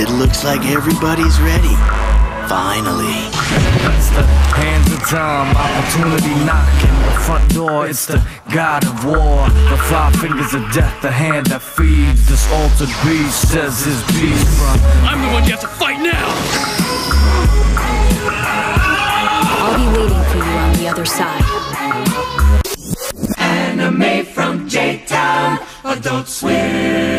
It looks like everybody's ready. Finally. It's the hands of time, opportunity knocking the front door. It's the god of war, the five fingers of death, the hand that feeds this altered beast. Says his beast. I'm the one you have to fight now! I'll be waiting for you on the other side. Anime from J-Town, Adult Swim.